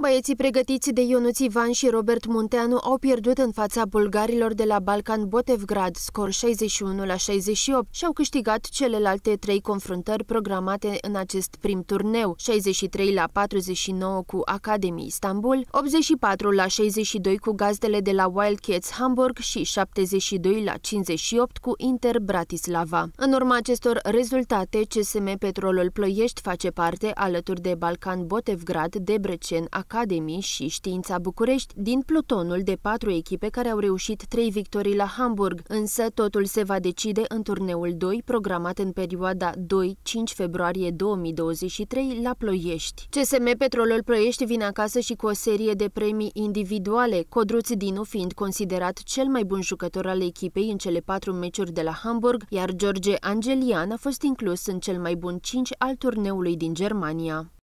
Băieții pregătiți de Ionuț Ivan și Robert Munteanu au pierdut în fața bulgarilor de la Balcan Botevgrad, scor 61 la 68, și au câștigat celelalte trei confruntări programate în acest prim turneu, 63 la 49 cu Academy Istanbul, 84 la 62 cu gazdele de la Wildcats Hamburg și 72 la 58 cu Inter Bratislava. În urma acestor rezultate, CSM Petrolul Ploiești face parte, alături de Balcan Botevgrad, Debrecen, Academy și Știința București din plutonul de patru echipe care au reușit trei victorii la Hamburg, însă totul se va decide în turneul 2, programat în perioada 2-5 februarie 2023 la Ploiești. CSM Petrolul Ploiești vine acasă și cu o serie de premii individuale, Codruț Dinu fiind considerat cel mai bun jucător al echipei în cele patru meciuri de la Hamburg, iar George Angelian a fost inclus în cel mai bun 5 al turneului din Germania.